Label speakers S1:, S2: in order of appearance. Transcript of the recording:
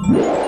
S1: Yeah.